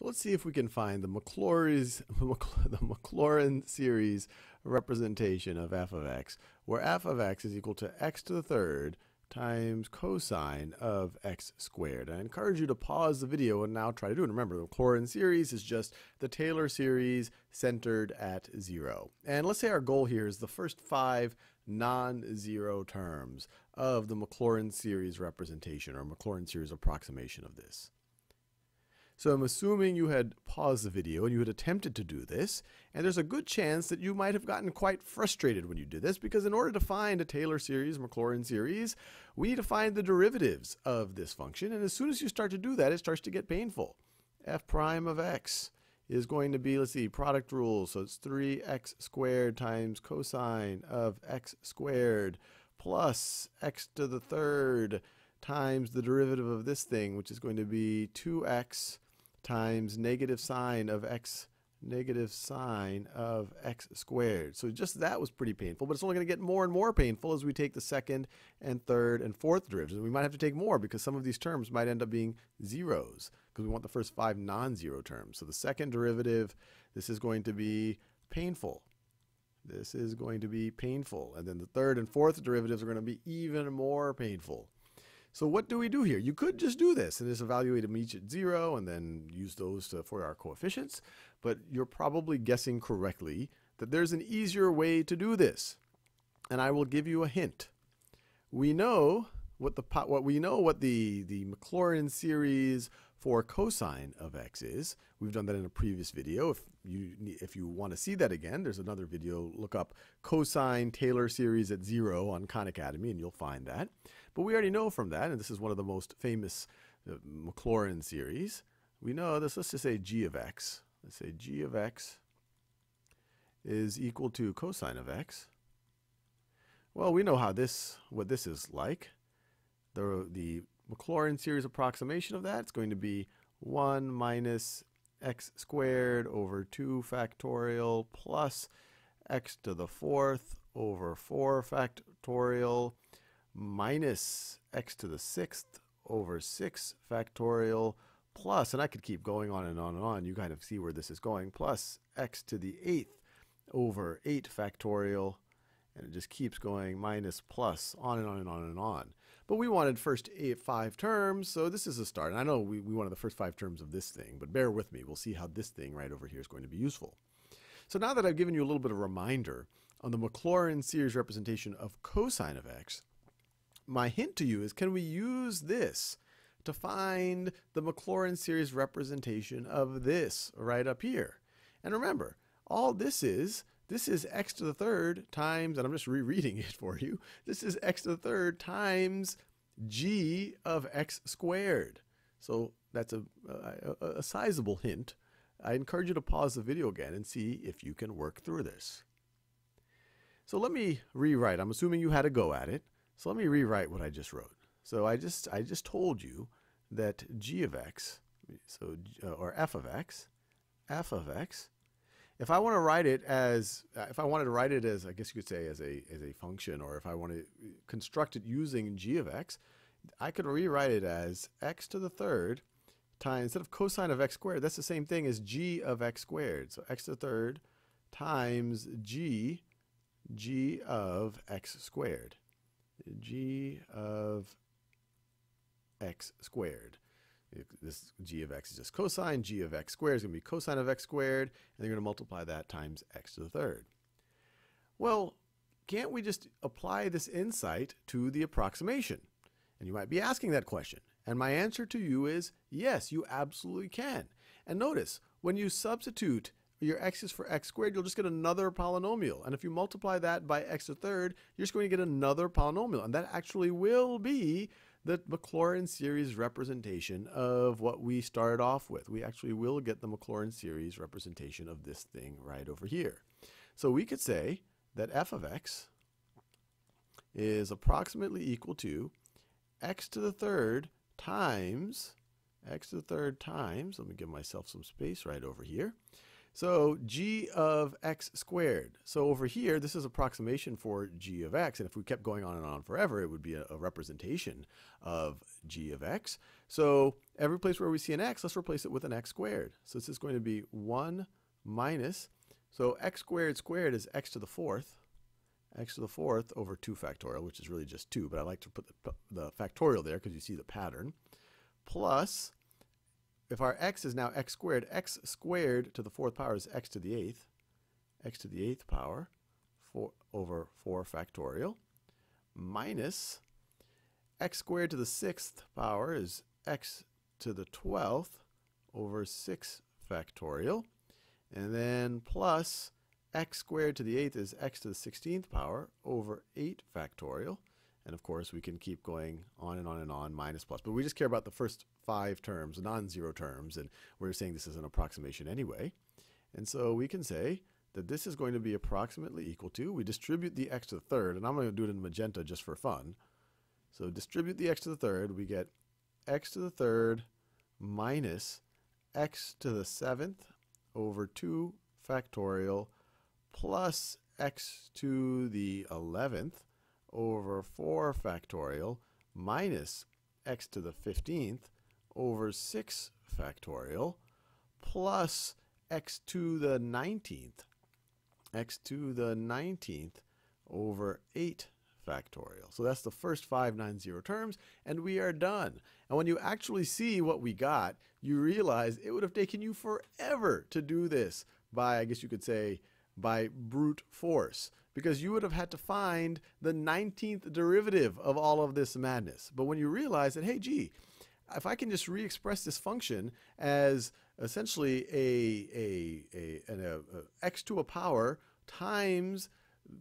So let's see if we can find the Maclaurin's, the Maclaurin series representation of f of x, where f of x is equal to x to the third times cosine of x squared. I encourage you to pause the video and now try to do it. Remember, the Maclaurin series is just the Taylor series centered at zero. And let's say our goal here is the first five non-zero terms of the Maclaurin series representation or Maclaurin series approximation of this. So I'm assuming you had paused the video and you had attempted to do this, and there's a good chance that you might have gotten quite frustrated when you did this because in order to find a Taylor series, Maclaurin series, we need to find the derivatives of this function, and as soon as you start to do that, it starts to get painful. f prime of x is going to be, let's see, product rule, so it's 3x squared times cosine of x squared plus x to the third times the derivative of this thing, which is going to be 2x times negative sine of x negative sine of x squared. So just that was pretty painful, but it's only going to get more and more painful as we take the second and third and fourth derivatives. We might have to take more because some of these terms might end up being zeros because we want the first five non-zero terms. So the second derivative, this is going to be painful. This is going to be painful. And then the third and fourth derivatives are going to be even more painful. So what do we do here? You could just do this and just evaluate them each at zero and then use those to, for our coefficients, but you're probably guessing correctly that there's an easier way to do this. And I will give you a hint. We know what the what we know what the the Maclaurin series for cosine of x is. We've done that in a previous video. If you if you want to see that again, there's another video. Look up cosine Taylor series at zero on Khan Academy, and you'll find that. But we already know from that, and this is one of the most famous uh, Maclaurin series, we know this, let's just say g of x. Let's say g of x is equal to cosine of x. Well, we know how this, what this is like. The, the Maclaurin series approximation of that. It's going to be 1 minus x squared over 2 factorial plus x to the fourth over 4 factorial minus x to the sixth over 6 factorial plus, and I could keep going on and on and on. You kind of see where this is going, plus x to the eighth over 8 factorial, and it just keeps going minus plus on and on and on and on. But we wanted first eight, five terms, so this is a start. And I know we, we wanted the first five terms of this thing, but bear with me. We'll see how this thing right over here is going to be useful. So now that I've given you a little bit of a reminder on the Maclaurin series representation of cosine of x, my hint to you is can we use this to find the Maclaurin series representation of this right up here? And remember, all this is, this is x to the third times, and I'm just rereading it for you, this is x to the third times g of x squared. So that's a, a, a sizable hint. I encourage you to pause the video again and see if you can work through this. So let me rewrite. I'm assuming you had a go at it. So let me rewrite what I just wrote. So I just I just told you that g of x, so uh, or f of x, f of x. If I want to write it as, uh, if I wanted to write it as, I guess you could say as a as a function, or if I want to construct it using g of x, I could rewrite it as x to the third times instead of cosine of x squared. That's the same thing as g of x squared. So x to the third times g g of x squared g of x squared. This g of x is just cosine. g of x squared is going to be cosine of x squared, and you're going to multiply that times x to the third. Well, can't we just apply this insight to the approximation? And you might be asking that question. And my answer to you is yes, you absolutely can. And notice, when you substitute your x's for x squared, you'll just get another polynomial. And if you multiply that by x to the third, you're just going to get another polynomial. And that actually will be the Maclaurin series representation of what we started off with. We actually will get the Maclaurin series representation of this thing right over here. So we could say that f of x is approximately equal to x to the third times x to the third times, let me give myself some space right over here, So g of x squared. So over here, this is approximation for g of x. And if we kept going on and on forever, it would be a, representation of g of x. So every place where we see an x, let's replace it with an x squared. So this is going to be 1 minus, so x squared squared is x to the fourth, x to the fourth over 2 factorial, which is really just 2, but I like to put the, the factorial there because you see the pattern, plus if our x is now x squared, x squared to the fourth power is x to the eighth, x to the eighth power four, over 4 factorial, minus x squared to the sixth power is x to the 12th over 6 factorial, and then plus x squared to the eighth is x to the 16th power over 8 factorial, and of course, we can keep going on and on and on, minus plus. But we just care about the first five terms, non-zero terms, and we're saying this is an approximation anyway. And so we can say that this is going to be approximately equal to, we distribute the x to the third, and I'm going to do it in magenta just for fun. So distribute the x to the third, we get x to the third minus x to the seventh over 2 factorial plus x to the 11th over 4 factorial minus x to the 15th over 6 factorial plus x to the 19th, x to the 19th over 8 factorial. So that's the first 590 terms, and we are done. And when you actually see what we got, you realize it would have taken you forever to do this by, I guess you could say, by brute force because you would have had to find the 19th derivative of all of this madness. But when you realize that, hey, gee, if I can just re-express this function as essentially a, a, a, an, to a power times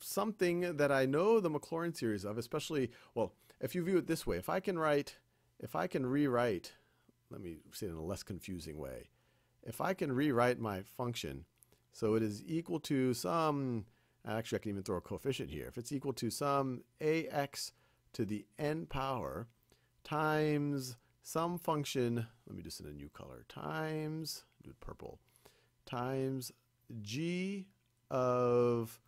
something that I know the Maclaurin series of, especially, well, if you view it this way, if I can write, if I can rewrite, let me say it in a less confusing way. If I can rewrite my function so it is equal to some Actually, I can even throw a coefficient here. If it's equal to some ax to the n power times some function, let me just in a new color, times, do it purple, times g of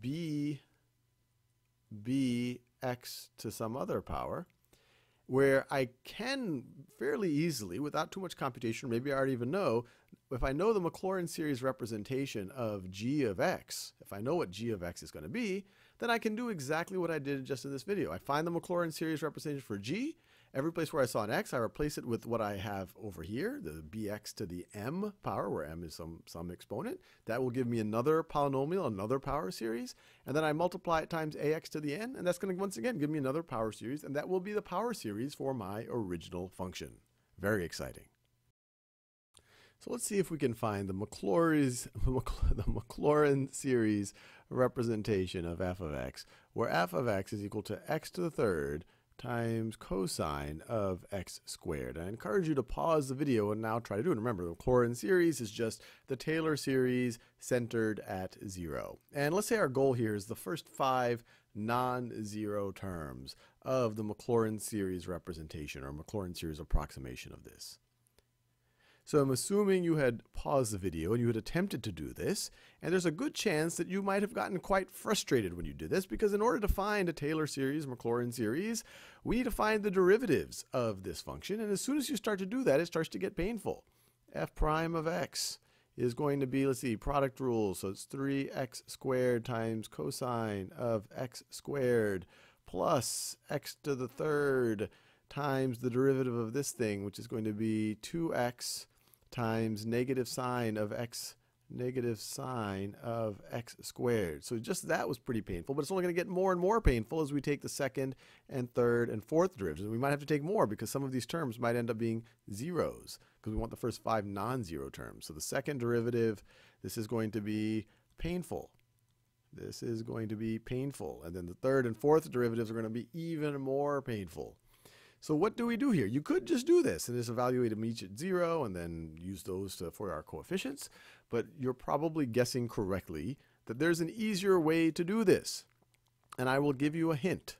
b b x to some other power, where I can fairly easily, without too much computation, maybe I already even know, if I know the Maclaurin series representation of g of x, if I know what g of x is going to be, then I can do exactly what I did just in this video. I find the Maclaurin series representation for g. Every place where I saw an x, I replace it with what I have over here, the bx to the m power, where m is some, some exponent. That will give me another polynomial, another power series. And then I multiply it times ax to the n, and that's going to once again give me another power series, and that will be the power series for my original function. Very exciting. So let's see if we can find the Maclaurin's, the Maclaurin series representation of f of x, where f of x is equal to x to the third times cosine of x squared. I encourage you to pause the video and now try to do it. Remember, the Maclaurin series is just the Taylor series centered at zero. And let's say our goal here is the first five non-zero terms of the Maclaurin series representation or Maclaurin series approximation of this. So I'm assuming you had paused the video and you had attempted to do this, and there's a good chance that you might have gotten quite frustrated when you did this because in order to find a Taylor series, Maclaurin series, we need to find the derivatives of this function, and as soon as you start to do that, it starts to get painful. f prime of x is going to be, let's see, product rule, so it's 3x squared times cosine of x squared plus x to the third times the derivative of this thing, which is going to be 2x times negative sine of x negative sine of x squared. So just that was pretty painful, but it's only going to get more and more painful as we take the second and third and fourth derivatives. We might have to take more because some of these terms might end up being zeros because we want the first five non-zero terms. So the second derivative, this is going to be painful. This is going to be painful. And then the third and fourth derivatives are going to be even more painful. So what do we do here? You could just do this and just evaluate them each at zero and then use those to, for our coefficients, but you're probably guessing correctly that there's an easier way to do this. And I will give you a hint.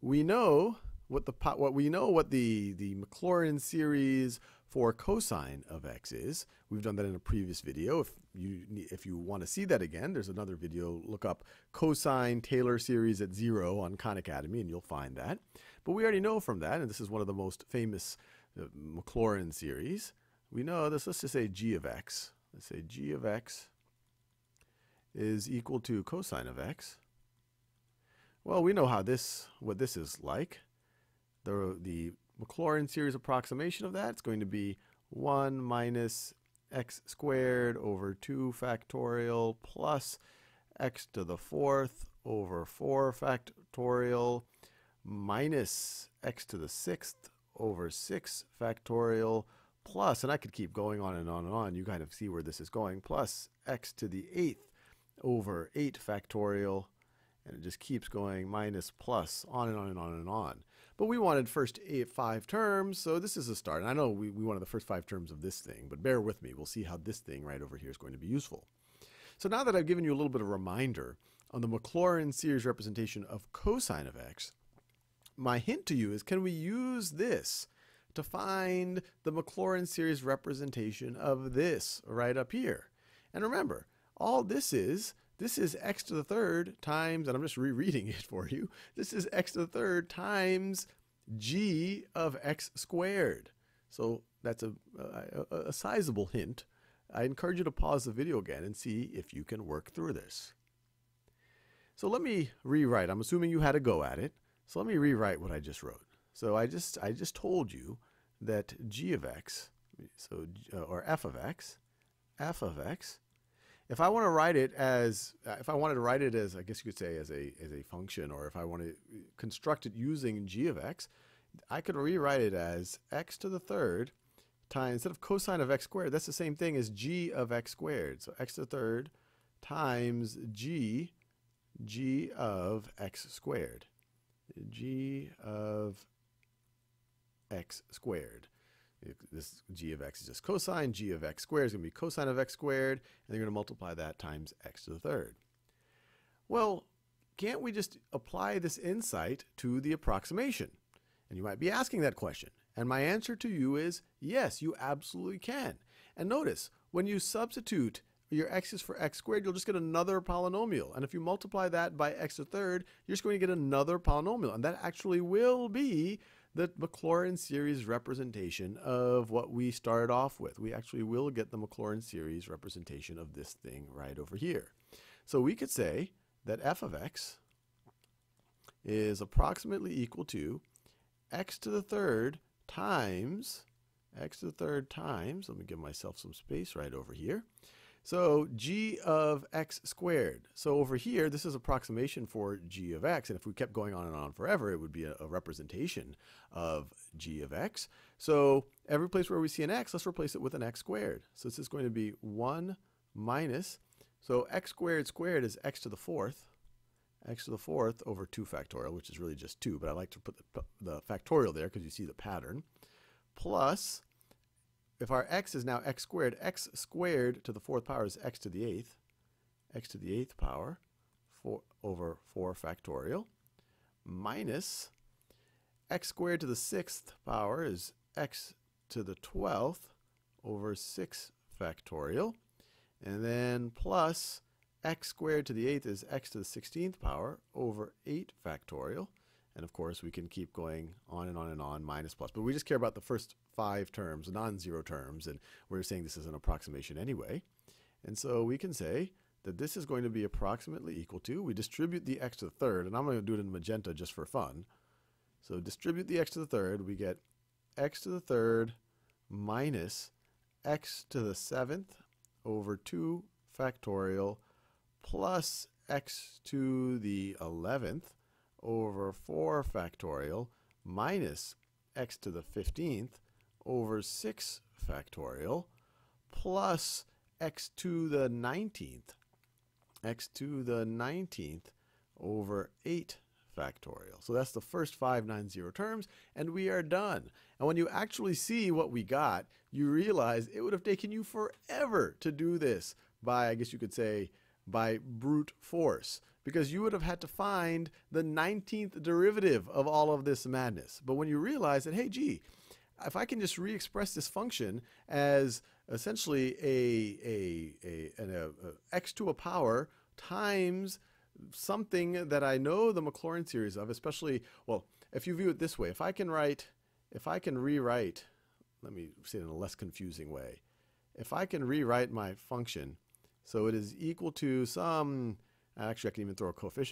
We know what the what we know what the the Maclaurin series for cosine of x is. We've done that in a previous video. If you if you want to see that again, there's another video. Look up cosine Taylor series at zero on Khan Academy, and you'll find that. But we already know from that, and this is one of the most famous uh, Maclaurin series. We know this. Let's just say g of x. Let's say g of x is equal to cosine of x. Well, we know how this what this is like. The the Maclaurin series approximation of that. It's going to be 1 minus x squared over 2 factorial plus x to the fourth over 4 factorial minus x to the sixth over 6 factorial plus, and I could keep going on and on and on. You kind of see where this is going, plus x to the eighth over 8 factorial, and it just keeps going minus plus on and on and on and on. But we wanted first eight, five terms, so this is a start. And I know we, we wanted the first five terms of this thing, but bear with me. We'll see how this thing right over here is going to be useful. So now that I've given you a little bit of reminder on the Maclaurin series representation of cosine of x, my hint to you is can we use this to find the Maclaurin series representation of this right up here? And remember, all this is this is x to the third times, and I'm just rereading it for you. This is x to the third times g of x squared. So that's a, a, a sizable hint. I encourage you to pause the video again and see if you can work through this. So let me rewrite. I'm assuming you had a go at it. So let me rewrite what I just wrote. So I just I just told you that g of x, so or f of x, f of x if I want to write it as, uh, if I wanted to write it as, I guess you could say as a, as a function, or if I want to construct it using g of x, I could rewrite it as x to the third times, instead of cosine of x squared, that's the same thing as g of x squared. So x to the third times g, g of x squared. g of x squared. This g of x is just cosine. g of x squared is going to be cosine of x squared, and you're going to multiply that times x to the third. Well, can't we just apply this insight to the approximation? And you might be asking that question. And my answer to you is yes, you absolutely can. And notice, when you substitute your x's for x squared, you'll just get another polynomial. And if you multiply that by x to the third, you're just going to get another polynomial. And that actually will be the Maclaurin series representation of what we started off with. We actually will get the Maclaurin series representation of this thing right over here. So we could say that f of x is approximately equal to x to the third times x to the third times, let me give myself some space right over here, so g of x squared. So over here, this is approximation for g of x. And if we kept going on and on forever, it would be a, a, representation of g of x. So every place where we see an x, let's replace it with an x squared. So this is going to be 1 minus, so x squared squared is x to the fourth, x to the fourth over 2 factorial, which is really just 2, but I like to put the, the factorial there because you see the pattern, plus if our x is now x squared, x squared to the fourth power is x to the eighth, x to the eighth power four, over 4 factorial, minus x squared to the sixth power is x to the 12th over 6 factorial, and then plus x squared to the eighth is x to the 16th power over 8 factorial. And of course, we can keep going on and on and on, minus plus. But we just care about the first five terms, non-zero terms, and we're saying this is an approximation anyway. And so we can say that this is going to be approximately equal to, we distribute the x to the third, and I'm going to do it in magenta just for fun. So distribute the x to the third, we get x to the third minus x to the seventh over 2 factorial plus x to the 11th over 4 factorial minus x to the 15th over 6 factorial plus x to the 19th, x to the 19th over 8 factorial. So that's the first 590 terms, and we are done. And when you actually see what we got, you realize it would have taken you forever to do this by, I guess you could say, by brute force because you would have had to find the 19th derivative of all of this madness. But when you realize that, hey, gee, if I can just re-express this function as essentially a, a, a, an, a, a x to a power times something that I know the Maclaurin series of, especially, well, if you view it this way, if I can write, if I can rewrite, let me say it in a less confusing way. If I can rewrite my function so it is equal to some, actually I can even throw a coefficient